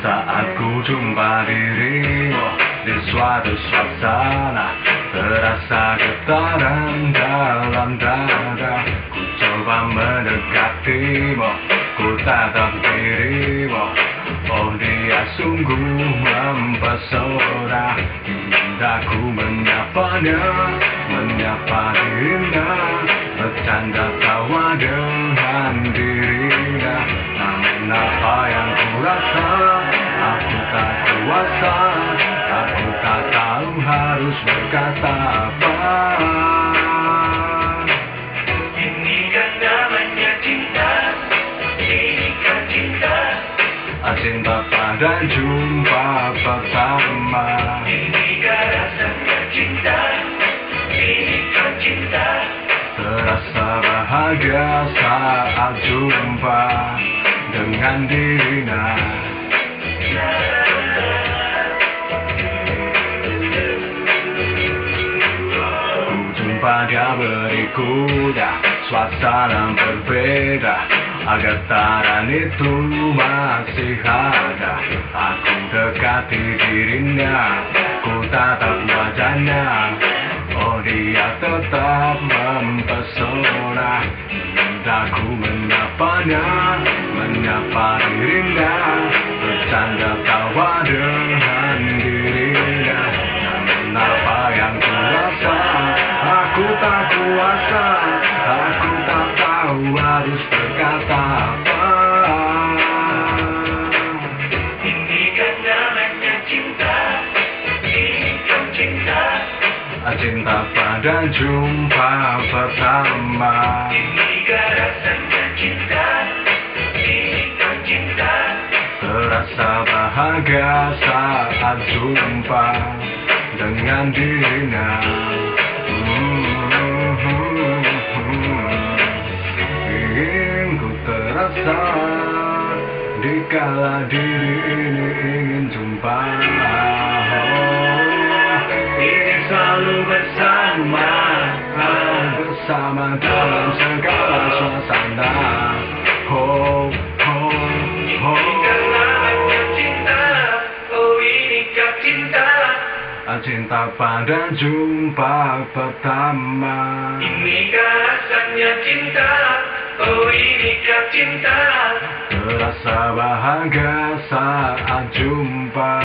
Saat ku jumpa dirimu di suatu suasana Terasa getaran dalam dada. Ku coba mendekatimu Ku tatap dirimu. Oh dia sungguh mempesona. Indahku menyapanya Menyapa dirinya. Bercanda tawa dengan dirinya. Namun apa yang ku rasa? Aku tak kuasa? Aku tak tahu harus berkata apa? Ini kan namanya cinta. Ini kan cinta. Cinta pada jumpa pertama Ini kan rasanya cinta. Ini kan cinta Terasa bahagia saat jumpa dengan dirinya. Ku jumpa dia berikuda Suasana berbeda. Getaran itu masih ada Aku dekati dirinya. Ku tatap wajahnya Oh dia tetap Indah ku menyapanya Menyapa dirinya Bercanda tawa dengan dirinya. Namun apa yang ku rasa Aku tak kuasa Aku tak tahu harus berkata apa. Ini kan namanya cinta Ini kan cinta. Cinta pada jumpa pertama Ini Terasa bahagia saat jumpa dengan dirinya. Ingin ku terasa Dikala diri ini ingin jumpa. Ingin selalu bersama Bersama dalam segala suasana. Oh, oh, oh Cinta pada jumpa pertama. Ini kan rasanya cinta Oh ini kan cinta. Terasa bahagia saat jumpa